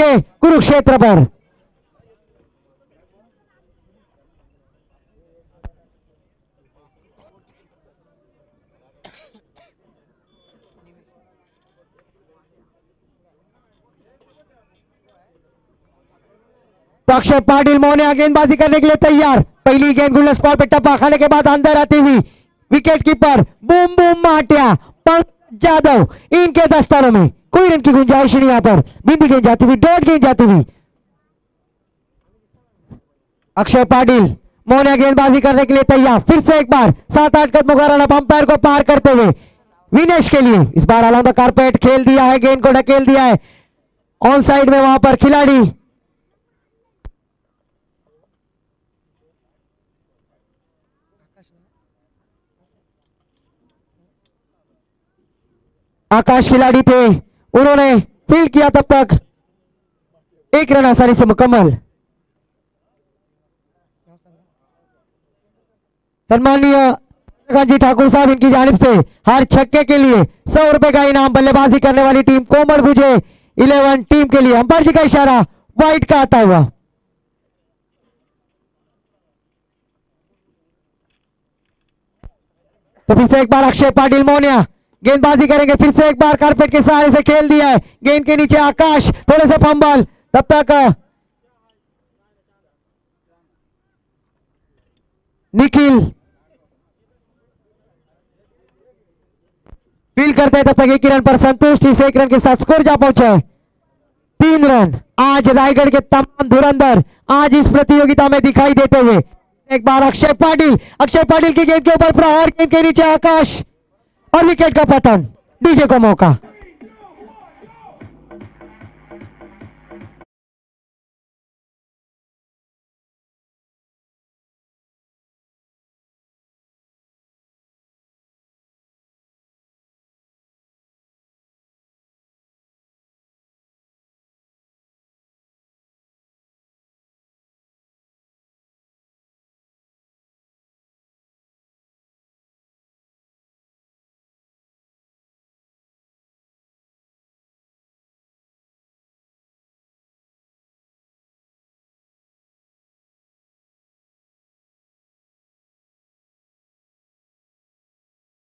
के कुरुक्षेत्र पर। अक्षय पाटिल मोहनिया गेंदबाजी करने के लिए तैयार। पहली गेंद गुल्ला स्पॉट पे टप्पा खाने के बाद अंदर आती हुई wicket keeper boom boom माटिया Pankaj Jadhav इनके दस्तानों में। कोई रन की गुंजाइश नहीं यहाँ पर। बिंदी गेंद जाती हुई, डॉट गेंद जाती हुई। अक्षय पाटिल मोहनिया गेंदबाजी करने के लिए तैयार, फिर से एक बार सात आठ कदमों का रन अंपायर को पार करते हुए। विनेश के लिए, इस बार अलाउंड द कारपेट खेल दिया है, गेंद को ढकेल दिया है। ऑन साइड में वहाँ पर खिलाड़ी। आकाश खिलाड़ी थे उन्होंने फ़ील्ड किया तब तक। एक रन आसानी से मुकम्मल। सम्मानीय जी ठाकुर साहब, इनकी जानिब से हर छक्के के लिए सौ रुपए का इनाम, बल्लेबाजी करने वाली team Komal Bhuje eleven team के लिए अंपायर जी का इशारा, वाइट का आता हुआ। तो फिर से एक बार अक्षय पाटिल मोनिया गेंदबाजी करेंगे फिर से एक बार कारपेट के सहारे से खेल दिया है। गेंद के नीचे आकाश, थोड़े से फंबल तब तक निखिल। फील करते हैं तब तक एक रन पर संतुष्ट, इस एक रन के साथ स्कोर जा पहुँचा तीन रन। आज रायगढ़ के तमाम धुरंधर, आज इस प्रतियोगिता में दिखाई देते हुए। एक बार अक्षय पाटिल अक्षय पाटिल की गेंद के ऊपर प्रहार, गेंद के नीचे आकाश। और विकेट का पतन डीजे को मौका।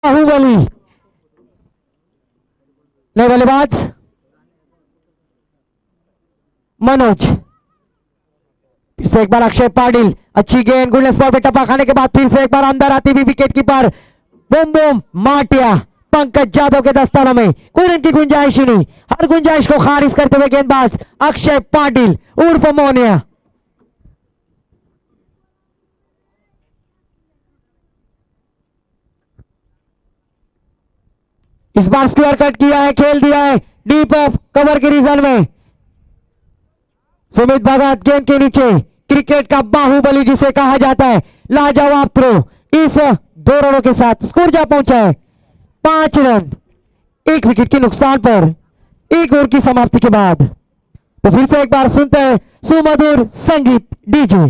बाहुबली नए बल्लेबाज मनोज, फिर से एक बार अक्षय पाटिल, अच्छी गेंद गुडनेस बॉल पे टप्पा खाने के बाद फिर से एक बार अंदर आती हुई wicket keeper boom boom, माटिया, Pankaj Jadhav के दस्तानों में। कोई रन की गुंजाइश ही नहीं। हर गुंजाइश को खारिज करते हुए गेंदबाज अक्षय पाटिल, उर्फ़ मोनिया। इस बार स्क्वायर कट किया है, खेल दिया है डीप ऑफ़ कवर के रीजन में। सुमित भगत गेंद के नीचे क्रिकेट का बाहुबली जिसे कहा जाता है, लाजवाब थ्रो इस दो रनों के साथ स्कोर जा पहुँचा है। पाँच रन, एक विकेट के नुकसान पर, एक ओवर की समाप्ति के बाद। तो फिर से एक बार सुनते हैं, सुमधुर संगीत डीजे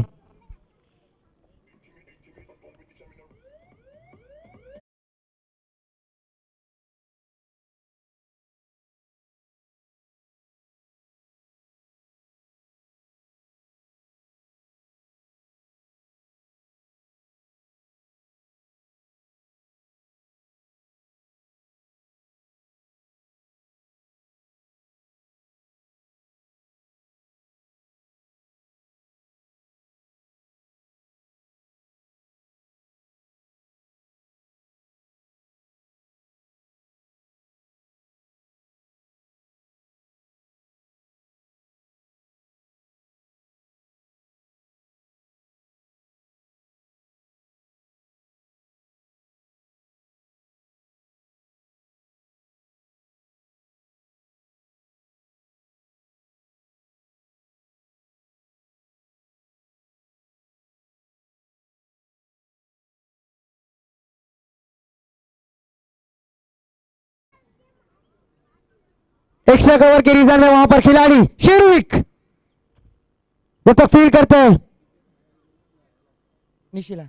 एक्स्ट्रा कवर के रीजन में वहाँ पर खिलाड़ी शेरविक वो तक फील करते हैं। निशिला।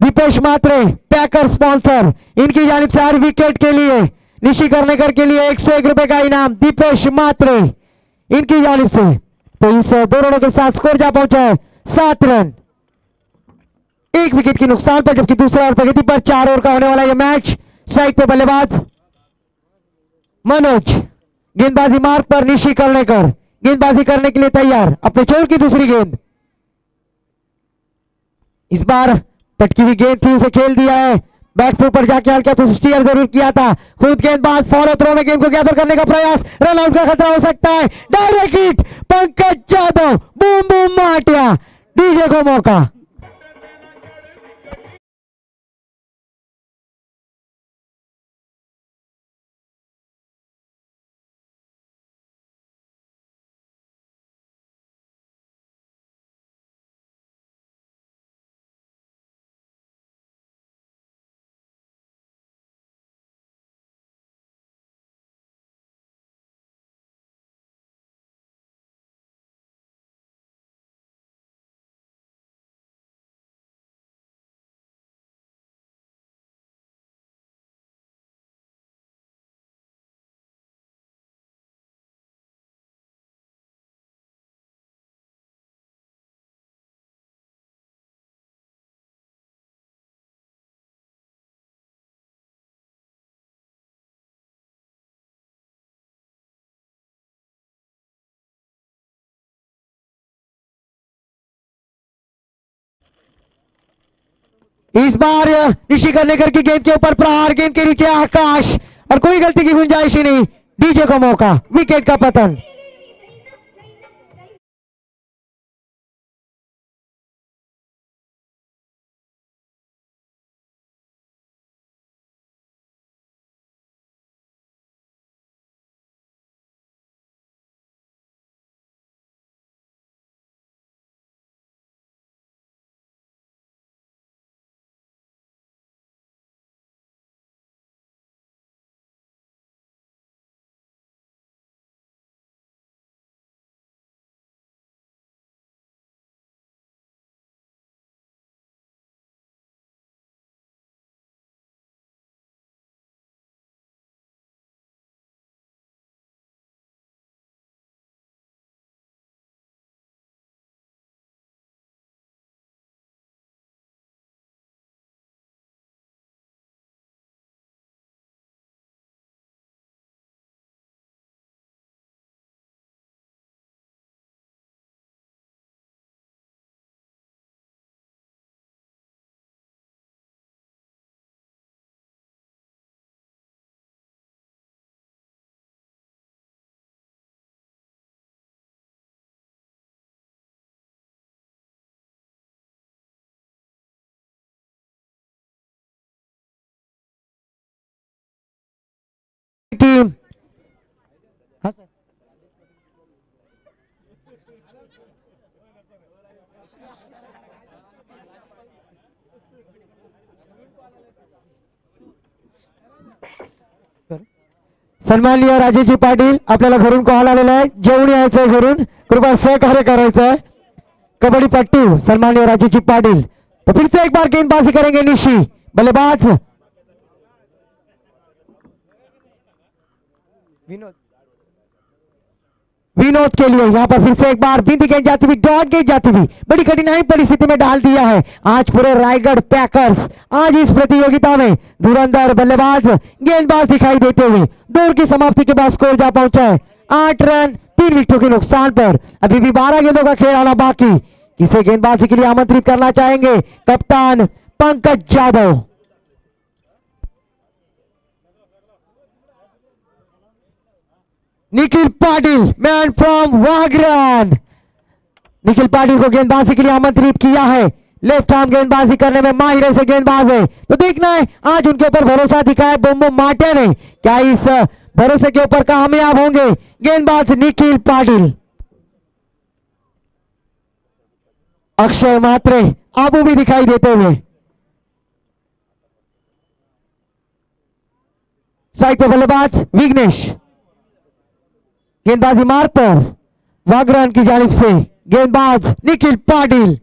दीपेश मात्रे पैकर स्पॉन्सर इनकी जानिब से हर विकेट के लिए निशी करनेकर के लिए एक सौ एक रुपए का इनाम दीपेश मात्रे इनकी जानिब से। तो इस दो रनों के साथ स्कोर जा पहुँचा है सात रन। एक विकेट के नुकसान पर जबकि दूसरा ओवर प्रगति पर चार ओवर का होने वाला यह मैच स्ट्राइक पे बल्लेबाज। मनोज, गेंदबाजी मार्ग पर निशी करने कर गेंदबाजी करने के लिए तैयार, अपने चोर की दूसरी गेंद। इस बार पटकी हुई गेंद थी, उसे खेल दिया है। बैक फुट पर जाके हल्का तो स्टीयर ज़रूर किया था। खुद गेंदबाज फॉलो थ्रो में गेंद को गैदर करने का प्रयास। रन आउट का खतरा हो सकता है। Direct Pankaj Yadav boom boom Matiya DJ को मौका। इस बार ऋषि करनेकर की गेंद के ऊपर प्रहार, गेंद के नीचे आकाश, और कोई गलती की गुंजाइश ही नहीं, डीजे को मौका, विकेट का पतन। टीम सन्माननीय राजेजी पाटील आपल्याला घरून कॉल आलेला आहे. जेवण यायचंय घरून. कृपया सहकार्य करायचं आहे. कबड्डी पट्टू सन्माननीय राजेजी पाटील. तो फिर से एक बार गेंदबाजी करेंगे निशी. बल्लेबाज. विनोद। विनोद के लिए यहाँ पर फिर से एक बार बिंदी गेंद जाती हुई, डॉट गेंद जाती हुई बड़ी कठिनाई परिस्थिति में डाल दिया है आज पूरे रायगढ़ पैकर्स आज इस प्रतियोगिता में धुरंधर बल्लेबाज गेंदबाज दिखाई देते हुए दौर की समाप्ति के बाद स्कोर जा पहुँचा है। आठ रन, तीन विकेटों के नुकसान पर अभी भी बारह गेंदों का खेल आना बाकी। किसे गेंदबाजी के लिए आमंत्रित करना चाहेंगे? कप्तान पंकज यादव। निखिल पाटिल मैन फ्रॉम वागरान निखिल पाटिल को गेंदबाजी के लिए आमंत्रित किया है। लेफ़्ट आर्म गेंदबाजी करने में माहिर से गेंदबाज है तो देखना है, आज उनके ऊपर भरोसा दिखाया बोम्बो माटे ने। क्या इस भरोसे के ऊपर कामयाब होंगे गेंदबाज निखिल पाटिल? अक्षय मात्रे, आबू भी दिखाई देते हुए। साइड बल्लेबाज विघ्नेश। गेंदबाजी मार्ग पर वागरान की जानिब से गेंदबाज निखिल पाटिल।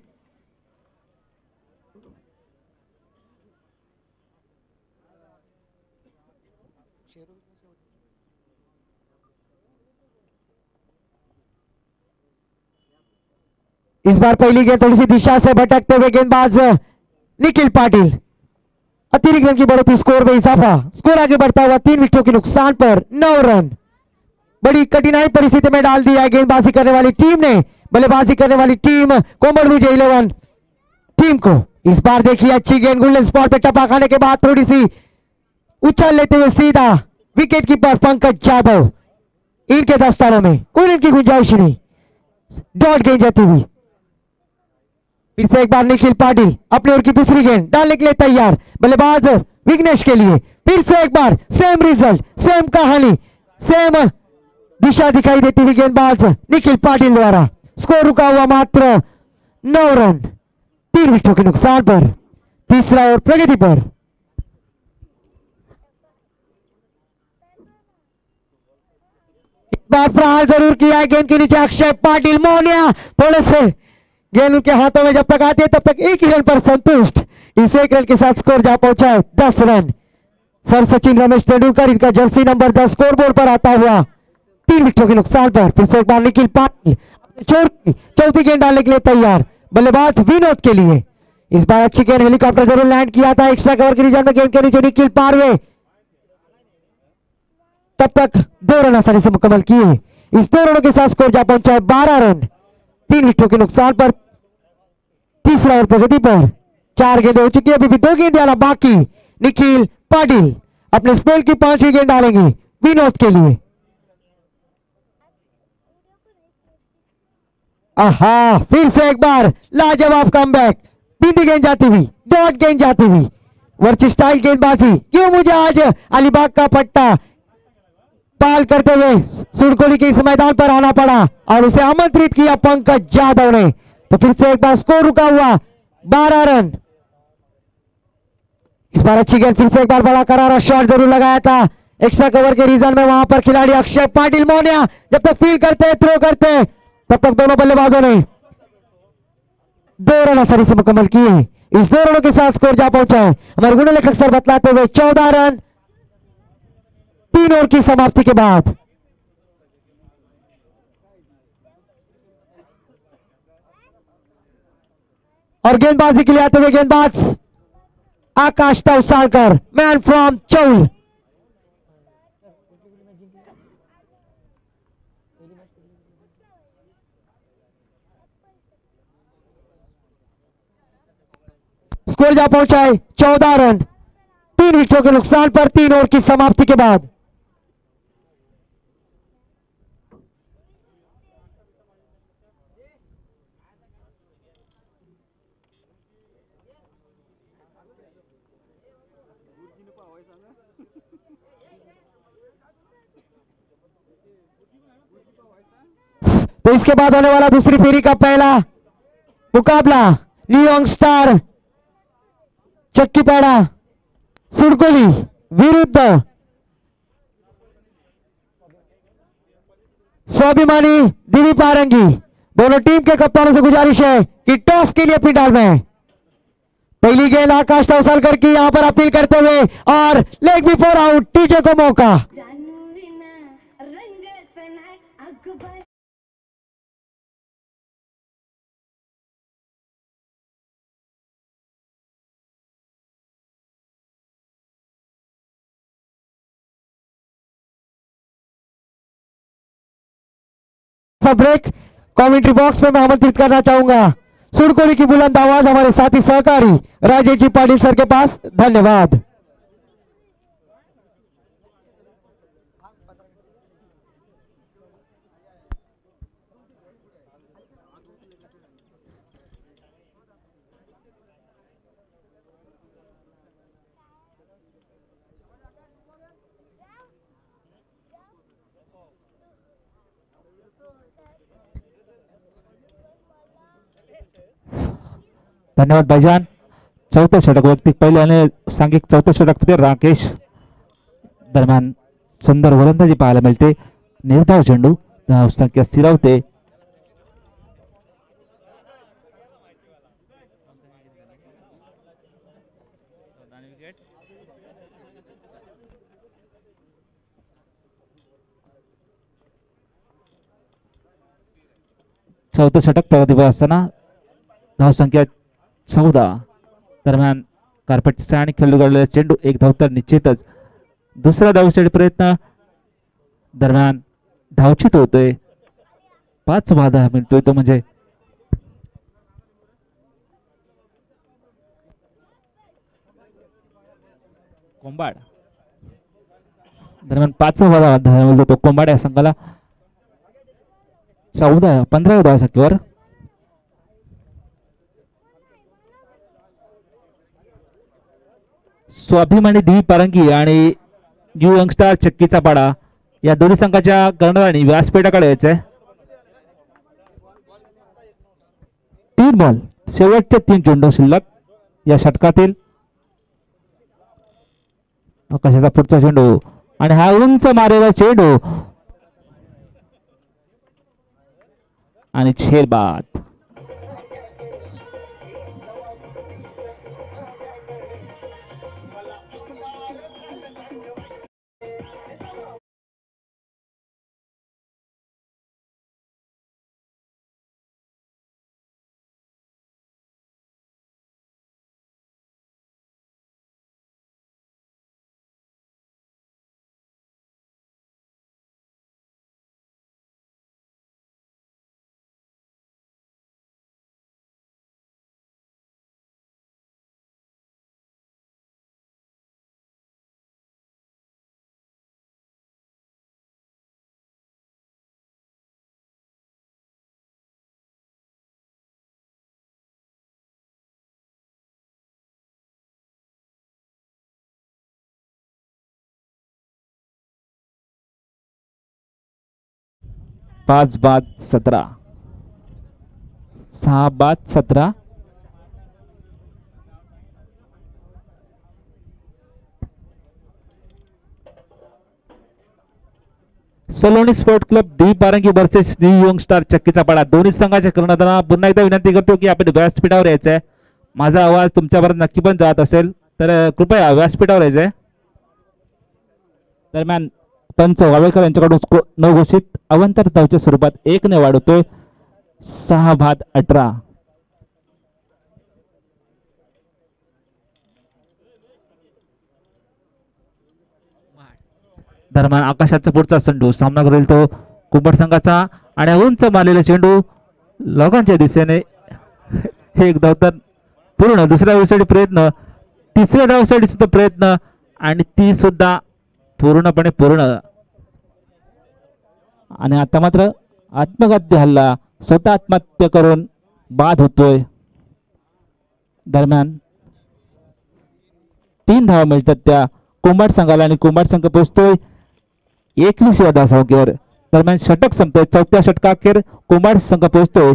इस बार पहली गेंद थोड़ी सी दिशा से भटकते हुए गेंदबाज निखिल पाटिल। अतिरिक्त रन की बढ़ोतरी, स्कोर में इजाफा। स्कोर आगे बढ़ता हुआ तीन विकेटों के नुकसान पर नौ रन। बड़ी कठिनाई परिस्थिति में डाल दिया है गेंदबाजी करने वाली टीम ने। बल्लेबाजी करने वाली team Komal Vijay eleven. Team को इस बार देखिए अच्छी गेंद गोल्डन स्पॉट पे टपा खाने के बाद थोड़ी सी उछल लेते हुए सीधा विकेट कीपर पंकज यादव इनके दस्तानों में। कोई इनकी गुंजाइश नहीं। डॉट गेंद जाती हुई। फिर से एक बार निखिल पाटिल अपने ओर की दूसरी गेंद डालने के लिए तैयार। बल्लेबाज विघ्नेश के लिए। फिर से एक बार सेम रिज़ल्ट सेम कहानी सेम दिशा दिखाई देती हुई गेंदबाज निखिल पाटिल द्वारा। स्कोर रुका हुआ मात्र नौ रन। तीन विकेटों के नुकसान पर। तीसरा और प्रगति पर। प्रहार ज़रूर किया है गेंद के नीचे अक्षय पाटिल। मोनिया थोड़े से गेंद उनके हाथों में जब तक आती है, तब तक एक ही रन पर संतुष्ट। इस एक रन के साथ स्कोर जा पहुँचा है दस रन। सर सचिन रमेश तेंदुलकर, इनका जर्सी नंबर दस स्कोर बोर्ड पर आता हुआ तीन विकेटों के नुकसान पर फिर से एक बार निखिल पाटिल अपनी चौथी चौथी गेंद डालने के लिए तैयार। बल्लेबाज विनोद के लिए। इस बार अच्छी गेंद हेलीकॉप्टर ज़रूर लैंड किया था एक्स्ट्रा कवर के रीजन में गेंद के नीचे निखिल पारवे। तब तक दो रन आसानी से मुकम्मल किए। इस दो रनों के साथ स्कोर जा पहुँचा है बारह रन। तीन विकेटों के नुकसान पर तीसरा और प्रगति पर चार गेंदें हो चुकी है। अभी भी दो गेंद आना बाकी। निखिल पाटिल अपने स्पेल की पांचवी गेंद डालेंगे विनोद के लिए। आहा, फिर से एक बार लाजवाब कमबैक बिंदी गेंद जाती हुई, डॉट गेंद जाती हुई। वर्ची स्टाइल गेंदबाजी, क्यों मुझे आज अलीबाग का पट्टा पाल करते हुए सुरकोली के इस मैदान पर आना पड़ा और उसे आमंत्रित किया पंकज यादव ने। तो फिर से एक बार स्कोर रुका हुआ, बारह रन। इस बार अच्छी गेंद फिर से एक बार बड़ा करारा शॉट ज़रूर लगाया था। एक्स्ट्रा कवर के रीजन में वहाँ पर खिलाड़ी अक्षय पाटिल मोनिया जब तक फील करते थ्रो करते तब तक दोनों बल्लेबाजों ने दो रन आसानी से मुकम्मल किए हैं। इस दो रनों के साथ स्कोर जा पहुँचा है। हमारे गुण लेखक सर बतलाते हुए चौदह रन, तीन ओवर की समाप्ति के बाद। और गेंदबाजी के लिए आते हुए गेंदबाज Akash Tavsalkar man from chawl score जा पहुँचा है चौदह रन। तीन विकेटों के नुकसान पर तीन ओवर की समाप्ति के बाद। तो इसके बाद होने वाला दूसरी फेरी का पहला मुकाबला, न्यूयॉर्क स्टार चक्कीपाड़ा सुड़कोली विरुद्ध। स्वाभिमानी, दिलीप आरंगी, दोनों टीम के कप्तानों से गुजारिश है कि टॉस के लिए अपनी डाल में। पहली गेंद आकाश तवसालकर की, यहाँ पर अपील करते हुए, और लेग बिफोर आउट टीचे को मौका। सा ब्रेक कमेंट्री बॉक्स में मैं आमंत्रित करना चाहूँगा। सुरकोली की बुलंद आवाज़ हमारे साथी सहकारी, राजेश जी पाटिल सर के पास। धन्यवाद। धन्यवाद भाईजान. चौथं षटक वैयक्तिक पहिल्याने सांघिक चौथं षटक ते राकेश. दरम्यान सुंदर वलंदाजी पाहायला मिळते. निर्धाव चेंडू संख्या स्थिरावते चौथं षटक प्रगतीवर असताना धावसंख्या चौदा दरम्यान कार्पेटचा आणि खेळू गेलेला चेंडू एक धाव तर निश्चितच दुसरा धावसाठी प्रयत्न दरम्यान धावचित होतोय. पाच बाधा मिळतोय तो म्हणजे कोंबाड. दरम्यान पाच बाधा मिळतो तो कोंबाड या संघाला चौदा पंधरा धाव संख्येवर स्वाभिमानी दिवी पारंगी आणि यू यंगस्टार चक्कीचा पाडा या दोन्ही संघाच्या कर्णधारांनी व्यासपीठाकडे यायचंय. तीन बॉल शेवटचे तीन चेंडू शिल्लक या षटकातील. कशाचा पुढचा चेंडू? आणि हा उंच मारेला चेंडू आणि छेल पाच बाद सतरा. सहा बाद सतरा. सलोनी स्पोर्ट क्लब दी Parangi versus new young star Chakkicha Pada. दोन्ही संघाच्या कर्णधारांना पुन्हा एकदा विनंती करतो की आपण व्यासपीठावर यायचं आहे माझा आवाज तुमच्यापर्यंत नक्की पण जात असेल. तर कृपया व्यासपीठावर यायचं आहे दरम्यान पंच वावेकर यांच्याकडून स्को- घोषित अवंतर धावच्या स्वरूपात एक ने वाढवतोय सहा भात अठरा. दरम्यान आकाशाचा पुढचा संडू सामना करेल तो कुंभार संघाचा. आणि उंच मारलेला चेंडू लोकांच्या दिशेने हे एक धाव तर पूर्ण दुसऱ्या धावसाठी प्रयत्न तिसऱ्या धावसाठी सुद्धा प्रयत्न आणि ती सुद्धा पूर्णपणे पूर्ण. आणि आता मात्र आत्मघाती हल्ला स्वतः आत्महत्या करून बाद होतोय. दरम्यान तीन धावा मिळतात त्या कुंभार संघाला आणि कुंभार संघ पोहोचतोय एकवीस या धावसंख्येवर दरम्यान षटक संपतोय. चौथ्या षटकाखेर कुंभार संघ पोहोचतोय.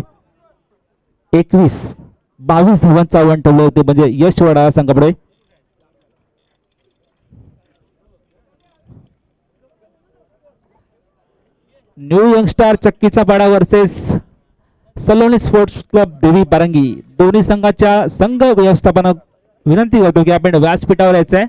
एकवीस बावीस धावांचं आव्हान ठेवलं होते. म्हणजे यश vada संघापुढे. New young star Chakkicha Pada versus Saloni sports club Devi Barangi. दोन्ही संघाच्या संघ व्यवस्थापना विनंती करतो की आपण व्यासपीठावर यायचं आहे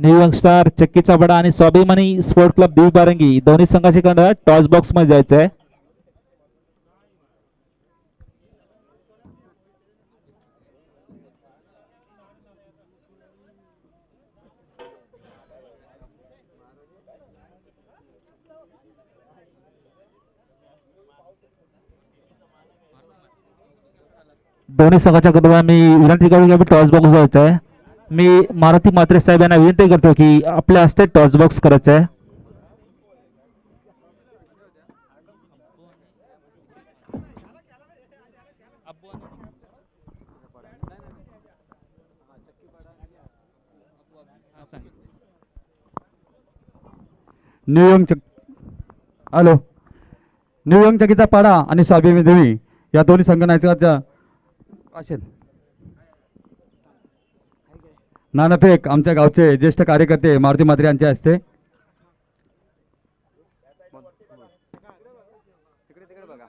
न्यू यंगस्टार चक्कीचा बडा स्वाभिमानी स्पोर्ट क्लब दिवी बारंगी दोन्ही संघाचे कंड टॉस बॉक्स मध्ये जायचं आहे दोन्ही संघाच्या मी विनंती टॉस बॉक्स आहे मी मारुती मात्रे साहेब यांना विनंती करतो की आपल्या हस्ते टॉस बॉक्स करायचं आहे. न्यूयॉर्क चक hello. New York Chakkicha Pada आणि स्वाभिमी देवी. या दोन्ही संगणकाच्या असेल नानाफेक आमच्या गावचे ज्येष्ठ कार्यकर्ते मारुती मात्रे यांच्या हस्ते. तिकडे तिकडे बघा.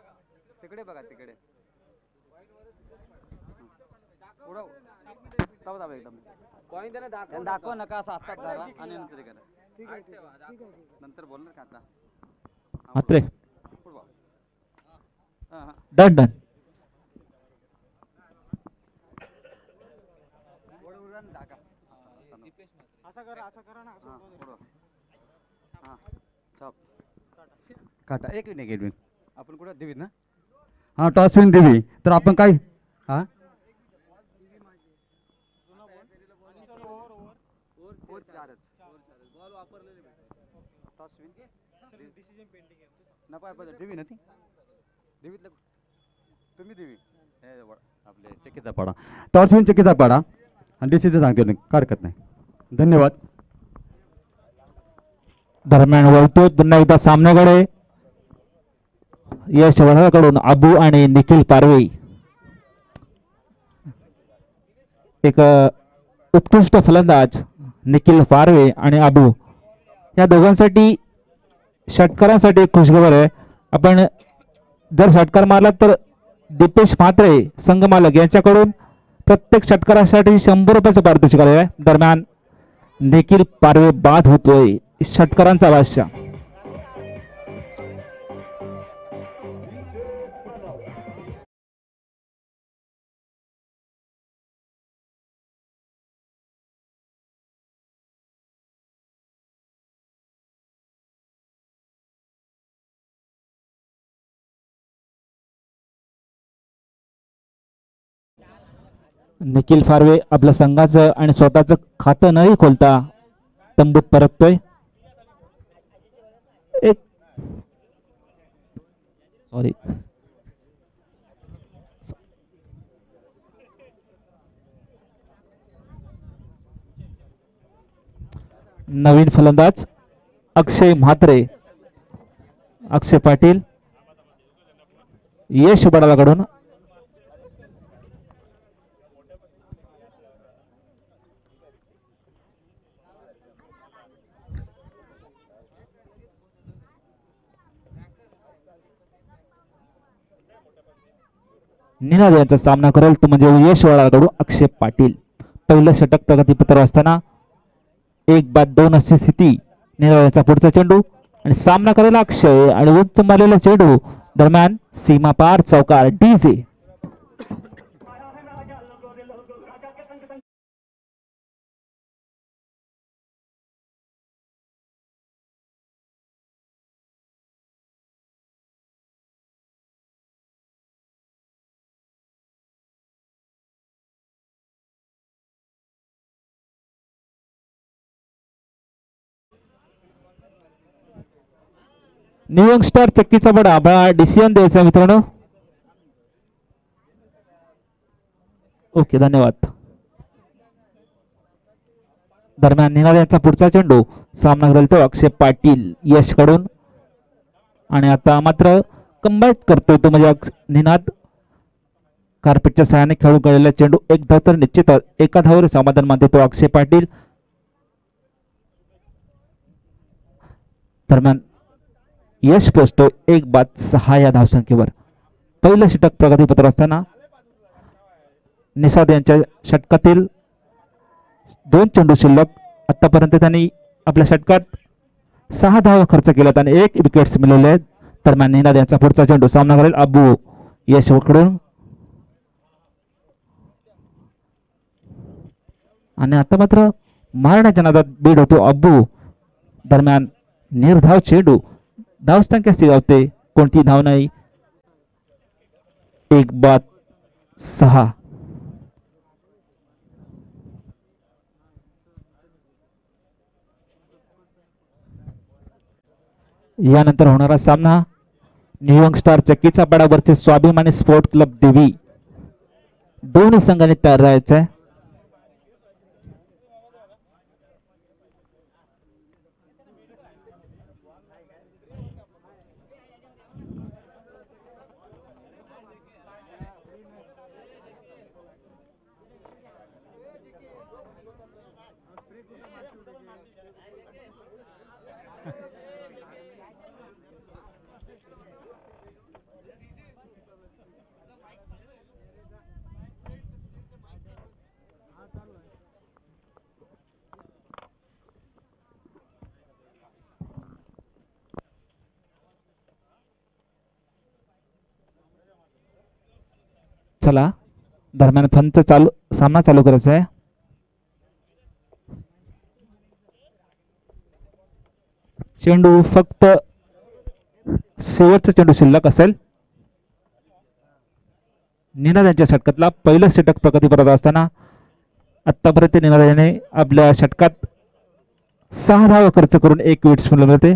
तिकडे बघा तिकडे. एकदम. दाखव. नका असं आत्ताच धरा आणि नंतर करा. नंतर बोलणार का आता? मात्रे हां हां. Done done. काटा. एक मिनिट एक मिनिट. आपण कुठं? देवीत ना? हां टॉस विन देवी. तर आपण काय हां? देवी ना ती. देवीतलं तुम्ही देवी. आपले चक्कीचा पाडा. टॉर्च विन चक्कीचा पाडा. आणि डिसीजन सांगते काय हरकत नाही. धन्यवाद. दरम्यान वळतो पुन्हा एकदा सामन्याकडे यश वडाळकडून अबू आणि निखिल पारवे. एक उत्कृष्ट फलंदाज निखिल पारवे आणि अबू. या दोघांसाठी षटकारांसाठी एक खुशखबर आहे. आपण जर षटकार मारला तर दीपेश म्हात्रे संघमालक यांच्याकडून प्रत्येक षटकारासाठी शंभर रुपयाचं पारितोषिक आलेलं आहे. दरम्यान देखील पारवे बाद होतोय. षटकरांचा बादशाह निखिल फारवे आपल्या संघाचं आणि स्वतःचं खातं नाही खोलता तंबूत परततोय. एक सॉरी नवीन फलंदाज अक्षय म्हात्रे. अक्षय पाटील. यश बडालाकडून निनाद यांचा सामना करेल तो म्हणजे यश वडाकडून अक्षय पाटील. पहिलं षटक प्रगतीपत्र असताना एक बाद दोन अशी स्थिती. निनाद यांचा पुढचा चेंडू आणि सामना करायला अक्षय आणि उंच मारलेला चेंडू दरम्यान सीमा पार चौकार डीजे. न्यू यंगस्टर चक्कीचा बडा बडा डिसिजन द्यायचा मित्रांनो. ओके धन्यवाद. दरम्यान निनाद यांचा पुढचा चेंडू सामना करेल तो अक्षय पाटील यशकडून आणि आता मात्र कंबाईट करतोय तो म्हणजे अक्ष- निनाद. कार्पेटच्या सहाय्याने खेळू गेलेला चेंडू एक धाव तर निश्चित एका धावर समाधान मानते तो अक्षय पाटील. दरम्यान यश पोचतो एक बाद सहा या धावसंख्येवर. पहिलं षटक प्रगतीपत्र असताना निसाद यांच्या षटकातील दोन चेंडू शिल्लक. आतापर्यंत त्यांनी आपल्या षटकात सहा धावा खर्च केल्यात आणि एक विकेट्स मिळवले आहेत. दरम्यान निनाद यांचा पुढचा चेंडू सामना करेल अब्बू यशकडून आणि आता मात्र मारण्याच्या नादात बीड होतो अब्बू दरम्यान निर्धाव चेंडू धावसंख्या स्थिरावते कोणती धाव नाही एक बाद सहा। यानंतर होणारा सामना न्यूयॉर्क स्टार चक्कीचा पाडा वर्सेस स्वाभिमानी स्पोर्ट क्लब देवी. दोन्ही संघांनी तयार राहायचं आहे चला दरम्यान फंच चालू सामना चालू करायचा आहे. चेंडू फक्त शेवटचा चेंडू शिल्लक असेल. निनाद यांच्या षटकातला पहिलं षटक प्रगती करत असताना आत्तापर्यंत निनाद याने आपल्या षटकात सहा धावा खर्च करून एक विकेट्स मिळवले होते.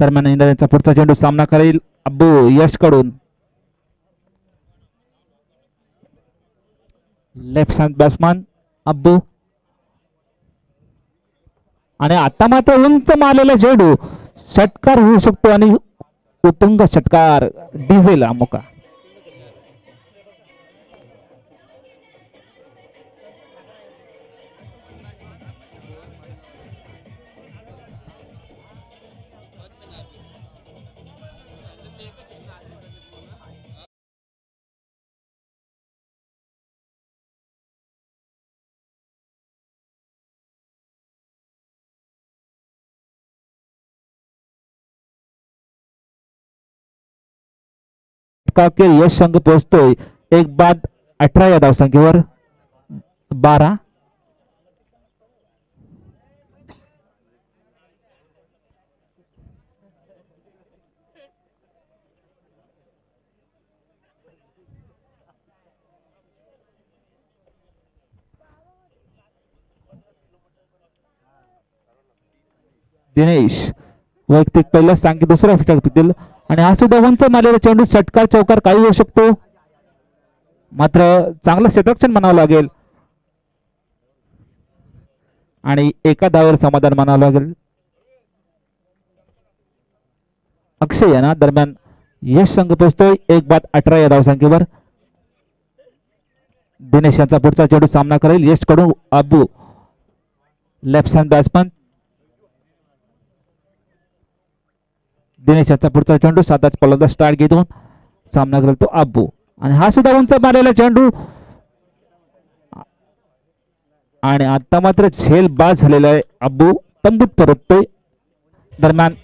दरम्यान निनाद यांचा पुढचा चेंडू सामना करेल अब्बू यशकडून लेफ्ट हँड बॅट्समॅन अब्बू आणि आता मात्र उंच मारलेला झेडू षटकार होऊ शकतो आणि उत्तुंग षटकार डिझेल अमुका षटकाखेर यश संघ पोहोचतोय एक बाद अठरा या धावसंख्येवर बारा दिनेश, वैयक्तिक पहिल्या सांगे दुसऱ्या षटकातील आणि हा सुद्धा उंच मारलेला चेंडू षटकार चौकार काही होऊ शकतो. मात्र चांगलं क्षेत्ररक्षण म्हणावं लागेल. आणि एका दावर समाधान म्हणावं लागेल. अक्षय यांना दरम्यान यश संघ पोचतोय. एक बाद अठरा या धावसंख्येवर. दिनेश यांचा पुढचा चेंडू सामना करेल. यशकडून अबू लेफ्ट हँड बॅट्समन दिनेश यांचा पुढचा चेंडू साताच पलंदा स्टार्ट घेतून सामना करतो तो अब्बू. आणि हा सुद्धा उंच मारलेला चेंडू. आणि आता मात्र झेल बाद झालेला आहे अब्बू. तंबूत परततोय. दरम्यान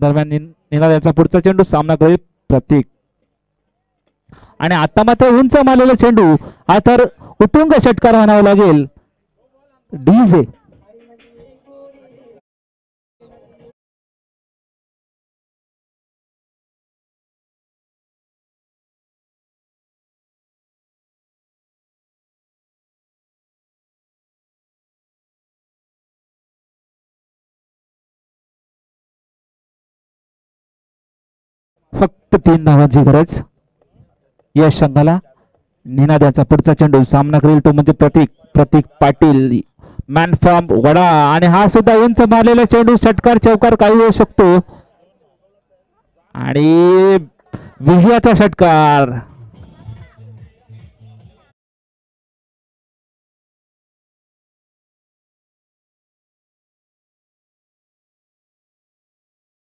दरम्यान निनाद यांचा पुढचा चेंडू सामना करेल प्रतीक. आणि आता मात्र उंच मारलेला चेंडू हा तर उतुंग षटकार म्हणावा लागेल. डीजे. फक्त तीन धावांची गरज. यश संघाला निनाद्याचा पुढचा चेंडू सामना करेल तो म्हणजे प्रतीक प्रतीक पाटील. Man from Wada. आणि हा सुद्धा उंच मारलेला चेंडू षटकार चौकार काही होऊ शकतो. आणि विजयाचा षटकार.